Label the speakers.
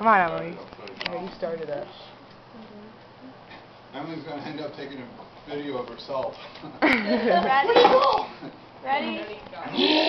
Speaker 1: Come on, Emily. Yeah, you started it. Mm-hmm.
Speaker 2: Emily's gonna end up taking a video of herself.
Speaker 3: Ready?
Speaker 2: Ready?